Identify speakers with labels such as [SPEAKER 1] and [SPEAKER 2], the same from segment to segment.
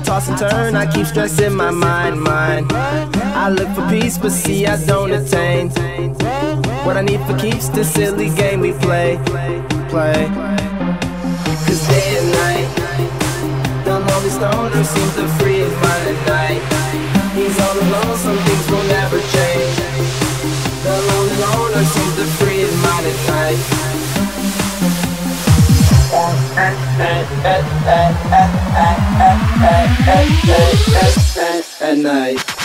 [SPEAKER 1] toss and turn, I keep stressing my mind, mind. I look for peace, but see I don't attain. What I need for keeps the silly game we play, play. Cause day and night, the lonely stoner seems to free his mind night. He's all alone, some at, night.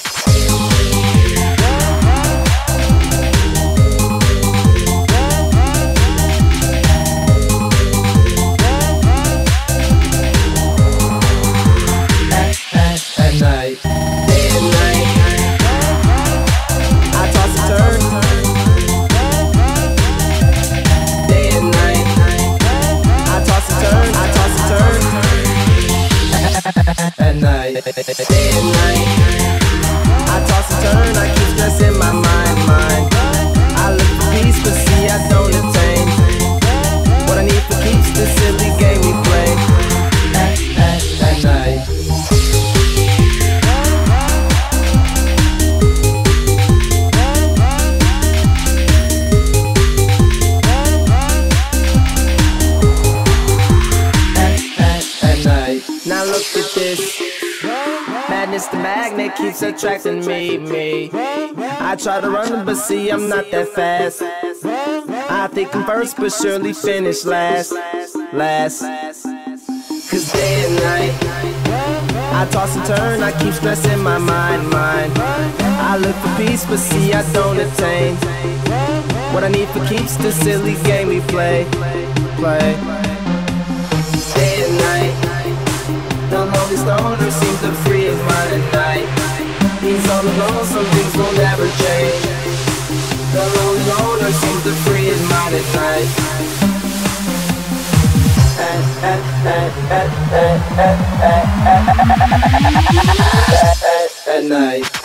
[SPEAKER 1] Day and night. Magnet keeps attracting me, me. I try to run, but see, I'm not that fast. I think I'm first, but surely finish last, last. Cause day and night, I toss and turn, I keep stressing my mind, mind. I look for peace, but see, I don't attain. What I need for keeps the silly game we play, play The loner seems to free his mind at night. He's all alone, some things will never change. The lonely loner seems to free his mind at night. At at at at at, at, at, at night.